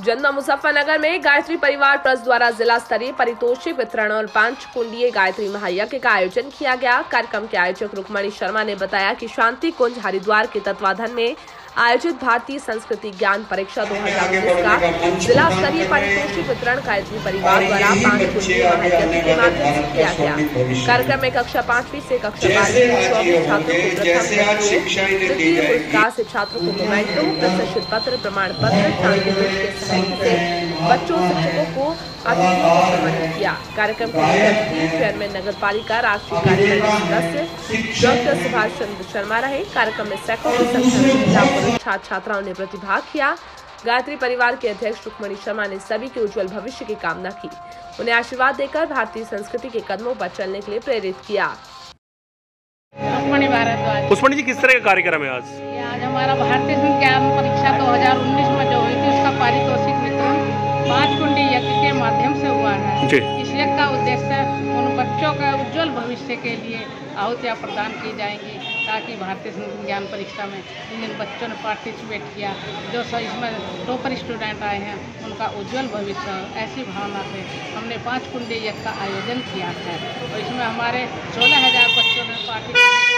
जन्म मुजफ्फरनगर में गायत्री परिवार ट्रस्ट द्वारा जिला स्तरीय परितोषिक वितरण और पाँच कुंडीय गायत्री महायज्ञ का आयोजन किया गया। कार्यक्रम के आयोजक रुक्मणी शर्मा ने बताया कि शांति कुंज हरिद्वार के तत्वाधान में आयोजित भारतीय संस्कृति ज्ञान परीक्षा 2019 का जिला स्तरीय परितोषिक वितरण गायत्री परिवार द्वारा पाँच महायज्ञ के माध्यम से किया गया। कार्यक्रम में कक्षा पांचवी से कक्षा बारहवीं चौबीस छात्रों को प्रथम पुरस्कार से छात्रों को मोबाइलों प्रशिक्षित पत्र प्रमाण पत्र शांति के सहयोग से बच्चों शिक्षकों को अतिथियों को सम्मानित किया। कार्यक्रम के अतिथि चेयरमैन नगर पालिका राष्ट्रीय कार्यकारिणी सदस्य डॉक्टर सुभाष चंद्र शर्मा रहे। कार्यक्रम में सैकड़ों की संख्या में महिला पुरुष छात्र छात्राओं ने प्रतिभाग किया। गायत्री परिवार के अध्यक्ष रुक्मणी शर्मा ने सभी के उज्जवल भविष्य की कामना की। उन्हें आशीर्वाद देकर भारतीय संस्कृति के कदमों पर चलने के लिए प्रेरित किया। पुष्पणी जी किस तरह का कार्यक्रम है आज? आज हमारा भारतीय विज्ञान परीक्षा 2019 में जो हुई थी उसका पारितोषिक वितरण पाँच कुंडी यज्ञ के माध्यम से हुआ है। जी। इस यज्ञ का उद्देश्य उन बच्चों का उज्जवल भविष्य के लिए आहुतियाँ प्रदान की जाएँगी। ताकि भारतीय विज्ञान परीक्षा में इन जिन बच्चों ने पार्टिसिपेट किया। जो इसमें टॉपर स्टूडेंट आए हैं, उनका उज्जवल भविष्य, ऐसी भावना से हमने पाँच कुंडी यज्ञ का आयोजन किया है। और इसमें हमारे सोलह हज़ार बच्चों ने पार्टिसिपेट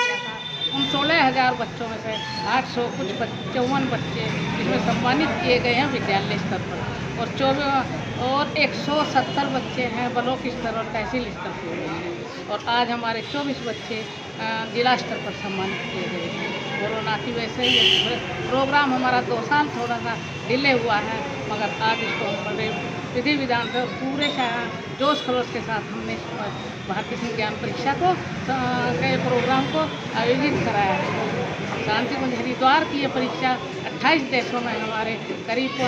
उन सोलह हज़ार बच्चों में से आठ सौ कुछ चौवन बच्चे इसमें सम्मानित किए गए हैं विद्यालय स्तर पर। और चौबीस और एक सौ सत्तर बच्चे हैं ब्लॉक स्तर और तहसील स्तर पर। और आज हमारे चौबीस बच्चे जिला स्तर पर सम्मानित किए गए हैं। कोरोना की वजह से ये प्रोग्राम हमारा दो साल थोड़ा सा डिले हुआ है, मगर आज इसको हम बड़े विधि विधान पूरे शहर जोश खरोश के साथ हमने भारतीय विज्ञान परीक्षा को के प्रोग्राम को आयोजित कराया है। शांति कुंज हरिद्वार की ये परीक्षा 28 देशों में हमारे करीब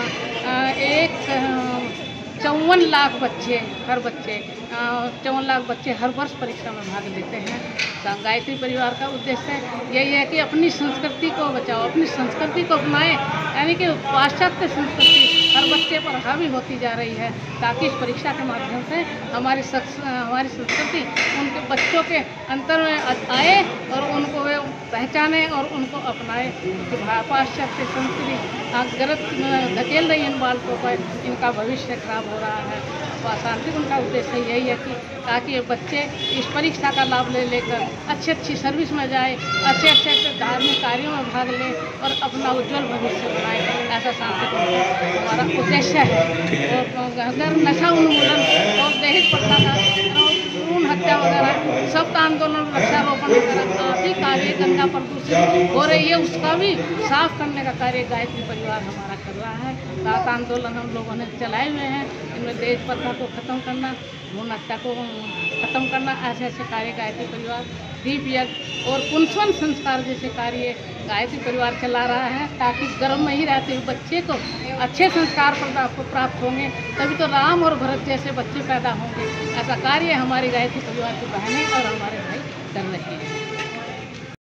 एक चौवन लाख बच्चे, हर बच्चे चौवन लाख बच्चे हर वर्ष परीक्षा में भाग लेते हैं। गायत्री परिवार का उद्देश्य यही है कि अपनी संस्कृति को बचाओ, अपनी संस्कृति को अपनाएँ, यानी कि पाश्चात्य संस्कृति हर बच्चे पर हावी होती जा रही है ताकि इस परीक्षा के माध्यम से हमारी हमारी संस्कृति उनके बच्चों के अंतर में आए और उनको वे पहचाने और उनको अपनाए। कि पाश्चात्य संस्कृति गलत धकेल रही है इन बालकों पर। इनका भविष्य खराब हो रहा है। शांति उनका उद्देश्य यही है कि ताकि बच्चे इस परीक्षा का लाभ ले लेकर अच्छी अच्छी सर्विस में जाए, अच्छे अच्छे अच्छे धार्मिक कार्यों में भाग लें और अपना उज्जवल भविष्य बनाए। ऐसा शांति का हमारा उद्देश्य है। और अगर नशा उन्मूलन और दहेज प्रथा का और हत्या वगैरह सब आंदोलन, वृक्षारोपण वगैरह कार्य गंगा प्रदूषित हो रही है, उसका भी साफ़ करने का कार्य गायत्री परिवार हमारा कर रहा है। सात आंदोलन हम लोगों ने चलाए हुए हैं, इनमें देश प्रथा को ख़त्म करना हत्या को ख़त्म करना, ऐसे ऐसे कार्य गायत्री परिवार दीप यज्ञ और पुंसवन संस्कार जैसे कार्य गायत्री परिवार चला रहा है, ताकि गर्भ में ही रहते हुए बच्चे को अच्छे संस्कार प्राप्त होंगे, तभी तो राम और भरत जैसे बच्चे पैदा होंगे। ऐसा कार्य हमारी गायत्री परिवार की बहनें और हमारे भाई कर रहे हैं।